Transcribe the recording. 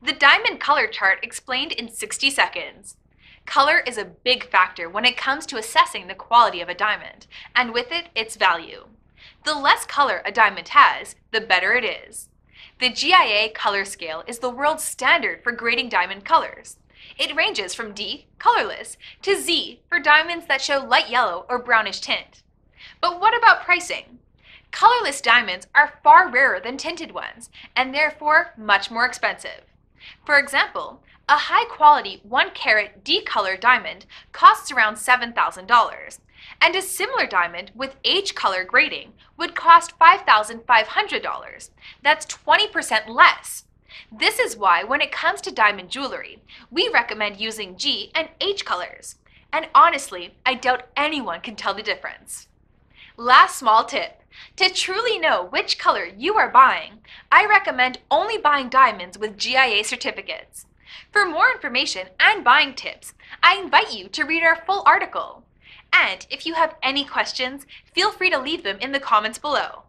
The diamond color chart explained in 60 seconds. Color is a big factor when it comes to assessing the quality of a diamond, and with it, its value. The less color a diamond has, the better it is. The GIA color scale is the world standard for grading diamond colors. It ranges from D, colorless, to Z for diamonds that show light yellow or brownish tint. But what about pricing? Colorless diamonds are far rarer than tinted ones, and therefore much more expensive. For example, a high-quality 1-carat D-color diamond costs around $7,000, and a similar diamond with H-color grading would cost $5,500. That's 20% less. This is why when it comes to diamond jewelry, we recommend using G and H colors. And honestly, I doubt anyone can tell the difference. Last small tip. To truly know which color you are buying, I recommend only buying diamonds with GIA certificates. For more information and buying tips, I invite you to read our full article. And if you have any questions, feel free to leave them in the comments below.